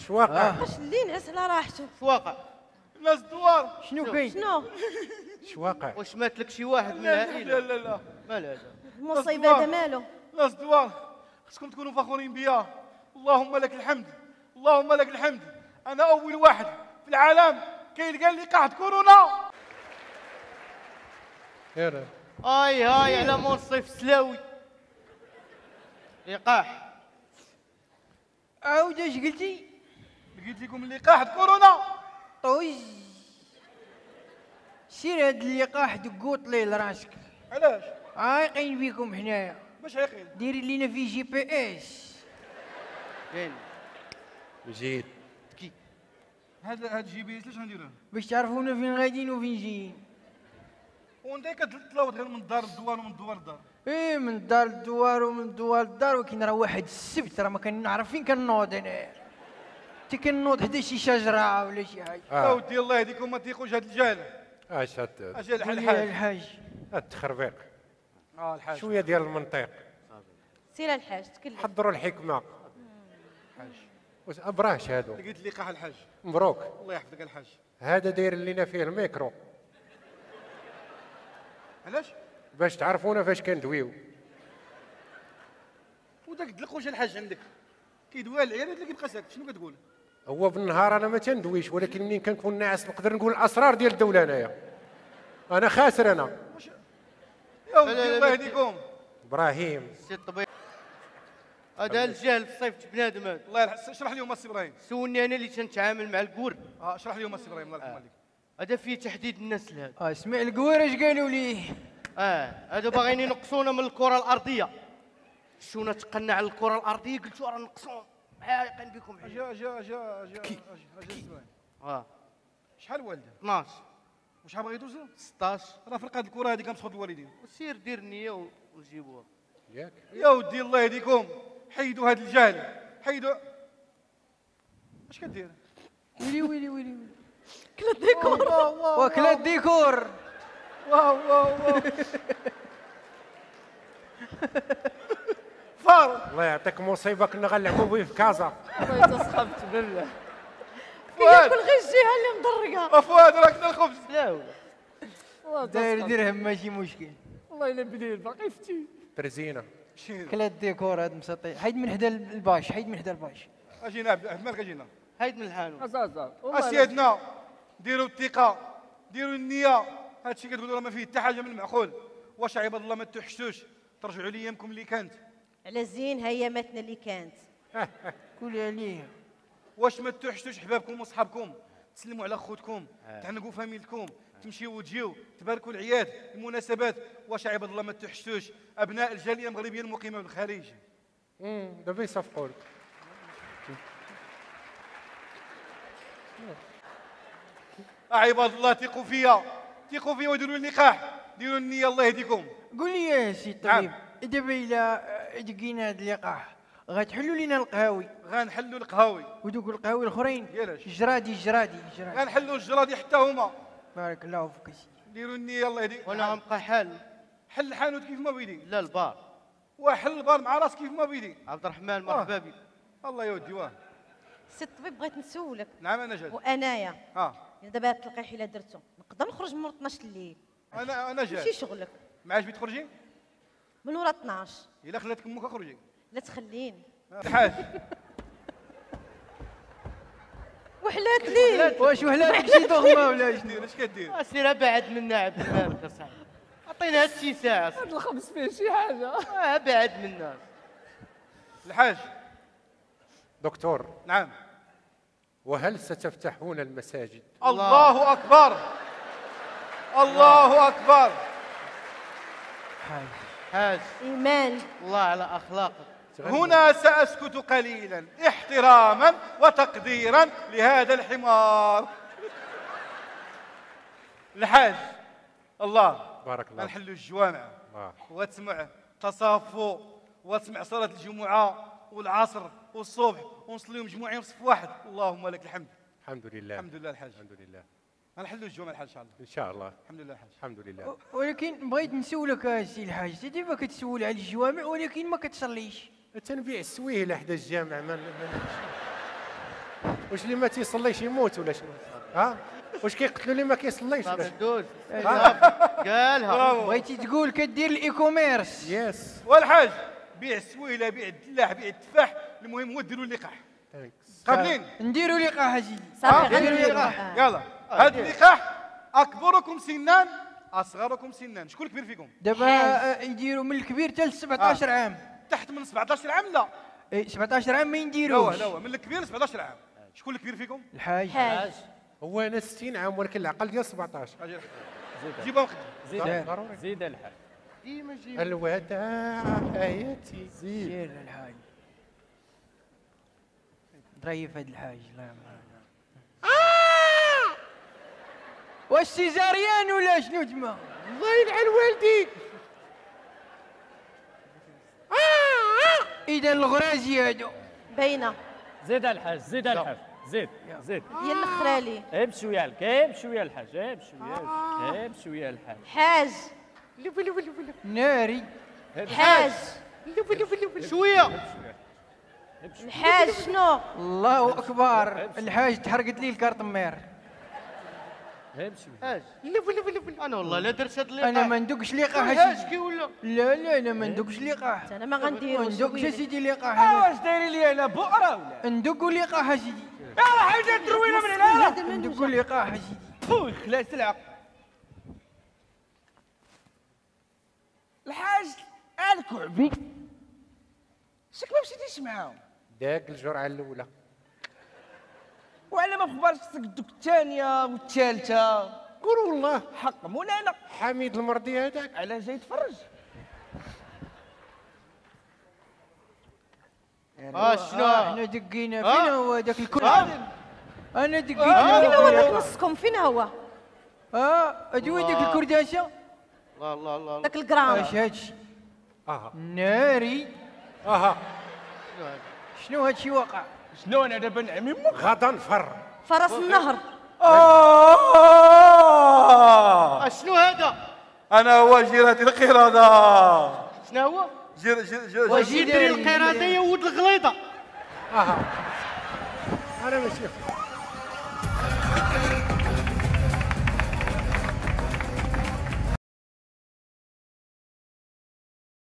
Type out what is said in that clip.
اش واقع؟ باش اللي نعس على راحته اش واقع؟ الناس دوار. شنو كاين شنو؟ اش واقع؟ واش مات لك شي واحد من لا العائلة؟ لا لا لا. مال هذا المصيبه هذا مالو ناس دوار. خصكم تكونوا فخورين بيا. اللهم لك الحمد. اللهم لك الحمد. أنا أول واحد في العالم كيلقى لقاح كورونا يا رب. اي هاي على منصف سلاوي. لقاح. عاود اش قلتي؟ لقيت لكم اللقاح كورونا طوز سير هاد اللقاح دقوط ليه لراسك علاش؟ عايقين بيكم حنايا. باش عاقل ديري لينا في GPS. كاين جيد هذا هذا GPS ليش غنديروه؟ باش تعرفونا فين غاديين وفين جايين. وأنت كتلاوط غير من الدار للدوار ومن الدوار للدار إيه من الدار للدوار ومن الدوار للدار ولكن راه واحد السبت راه ما كنعرف فين كنوض أنا انت كنوض حدا شي شجرة ولا شي حاجة. يا آه ودي الله يهديكم ما تيقوش هاد الجهل اش هاد يا الحاج. الحاج. هاد التخربيق. آه الحاج. شوية ديال المنطق سير الحاج تكلم حضروا الحكمة. واش أبراش هادو؟ لقيت لقاح الحاج. مبروك. الله يحفظك الحاج. هذا داير لينا فيه الميكرو. علاش؟ باش تعرفونا فاش كندويو وداك الدلقوش الحاج عندك. كيدوي على العيال اللي كيبقى ساكت شنو كتقول؟ هو بالنهار أنا ما تندويش ولكن منين كنكون ناعس نقدر نقول الأسرار ديال الدولة أنايا؟ أنا خاسر أنا. يا ودي الله. يهديكم إبراهيم. سي الطبيب. هذا الجهل في الصيف بنادم هذا. الله يرحم اشرح لهم السي إبراهيم. سولني أنا اللي تنتعامل مع الكور آه اشرح لهم السي إبراهيم الله يرحم والديك هذا فيه تحديد النسل هذا آه اسمع القوار اش قالوا لي؟ آه هذا باغيين ينقصونا من الكرة الأرضية. شونا تقنا على الكرة الأرضية؟ قلتوا راه نقصوهم عايقين بكم اجا اجا اجا اجا اجا إبراهيم. آه. شحال والده؟ 12 وشحال باغي يدوزوا 16 راه فرقة الكرة هذه كنسخط الوالدين وسير دير النيه و- وجيبوها. ياك. يا ودي الله يهديكم. حيدوا هذا الجهل. حيدوا. اش كدير؟ ويلي ويلي ويلي ويلي. كلا الديكور. واو واو واو واو. واو فار الله يعطيك مصيبة كنا غنلعبوا به في كازا تصخبت بالله. فؤاد كل غير الجهة اللي مضرقه فؤاد راك الخبز لا ولا داير درهم ماشي مشكل. والله إلا بديل باقي فتي ترزينه كلا الديكور هاد مسطي. حيد من حدا الباش حيد من حدا الباش. أجينا عبد الملك اجينا هايد من الحانوت أساسا أسيادنا. ديروا الثقة ديروا النية. هادشي كتقولوا راه ما فيه حتى حاجة من المعقول. واش عباد الله ما توحشتوش ترجعوا ليامكم اللي كانت. على زين هيامتنا اللي كانت. قولي عليه واش ما توحشتوش حبابكم وصحابكم؟ تسلموا على خوتكم تعنقوا فاميلتكم تمشيوا وتجيو تباركوا العياد المناسبات. واش عباد الله ما توحشتوش؟ أبناء الجالية المغربيه المقيمة بالخارج امم دابا يصفقوا لك. عباد الله ثقوا فيا. ثقوا فيا وديروا اللقاح. ديروا النية الله يهديكم. قول لي يا سي الطبيب دابا الا دقينا هاد اللقاح. غتحلوا لينا القهاوي. غنحلوا القهاوي. ودوك القهاوي الأخرين. ديالاش جرادي جرادي جرادي. غنحلوا الجرادي حتى هما. بارك الله فيك سيدي. ديروا النيه الله يهديكم وأنا غنبقى حال. حل الحانوت كيف ما بيدي لا البار. وحل البار مع راس كيف ما بيدي عبد الرحمن مرحبا بك. الله يودي واه. سي الطبيب بغيت نسولك. نعم أنا جاد وأنايا. آه. دابا هاد التلقيح إلا درتو. نقدر نخرج من ورا 12 الليل؟ أنا أنا ماشي جاد شغلك. ما عجبك تخرجي من ورا 12 إلا خلاتك أمك أخرجي. لا تخليني. الحاج. وحلات لي. واش وحلات؟ شي دغمه ولا شنو دير؟ اش كدير؟ اسير أبعد منا عبد المالك اصاحبي عطينا شي ساعة. هاد الخبز فيه شي حاجة. آه، أبعد منا. الحاج. دكتور. نعم. وهل ستفتحون المساجد؟ الله أكبر. الله أكبر. حاج. حاج إيمان. الله على أخلاقك. هنا سأسكت قليلا احتراما وتقديرا لهذا الحمار. الحاج الله. بارك الله غنحلوا الجوامع. وتسمع تصافو وتسمع صلاة الجمعة والعصر والصبح ونصليو مجموعين في صف واحد. اللهم لك الحمد. الحمد لله. الحمد لله الحاج. الحمد لله. غنحلوا الجوامع الحاج إن شاء الله. إن شاء الله. الحمد لله. الحاج الحمد لله. ولكن بغيت نسولك سي الحاج انت ديما كتسول على الجوامع ولكن ما كتصليش تنبيع السويله حدا الجامع ما ما- واش اللي ما تيصليش يموت ولا شنو؟ ها؟ واش كيقتلوا اللي ما كيصليش؟ ولا شنو؟ قالها. بغيتي تقول كدير ال e-commerce يس والحاج بيع السويله بيع الدلاح بيع التفاح المهم هو ديروا اللقاح قابلين؟ نديروا لقاح أجي صافي ديروا غنديرو اللقاح. آه. يلا. هذا اللقاح أكبركم سنا أصغركم سنا. شكون الكبير فيكم؟ دابا آه، يديروا من الكبير حتى ل 17 عام. تحت من 17 عام؟ لا. إيه، 17 عام ما لا هو ينديروش لا. هو من الكبير 17 عام. شكون الكبير فيكم؟ الحاج. حاج هو أنا 60 عام ولكن العقل ديال 17 أجي. جيبها وقت زيد ضروري. زيد الحاج. ديما جيب الوداع حياتي. سير الحاج. ضريف هاد الحاج الله يرحمه واش سيزاريان ولا شنو تما؟ الله يلعن والديك. إذا الغرازي هادو. باينة. زيد الحاج زيد الحاج زيد زيد. هي الاخرالي امشي ويا الك امشي ويا الحاج امشي ويا امشي ويا الحاج. حاج. ناري. حاج. شوية. الحاج. شنو؟ الله أكبر. الحاج تحرقت لي الكارت مير. امشي اش أنا والله لا درت هاد اللقاح أنا ما ندوقش لقاح هاش أسيدي. كي ولا؟ لا لا أنا ما ندوقش لقاح أنا ما ما غنديروش ندوقش. اسيدي لقاح أنا. واش دايرين لي أنا بؤرة ولا؟ ندوقوا لقاح اسيدي يلا حاجة تروينا من هنا. هذا ندوقوا لقاح اسيدي فوي خلاص العقل. الحاج الكعبي شك ما مشيتيش معاهم داك الجرعة الأولى. وعلى ما خصك دوك الثانية والثالثة. قول والله. حق مولانا. حميد المرضي هذاك. على جاي تفرج آه شنو؟ آه، إحنا دقينا آه. فين هو ذاك الكل. آه. أنا فين دقينا هو داك نصكم فين هو. آه ذاك الله. الكرداسه الله الله الله داك الجرام. اش هادشي؟ أها ناري. أها شنو هادشي واقع؟ شنو أنا دابا نعمي مخ غدا نفر. فرس النهر. آه، شنو هذا؟ أنا هو جيرة القردة شنو هو؟ جير جير جير دري القرادة يا ولد الغليظة. أها. أنا ماشي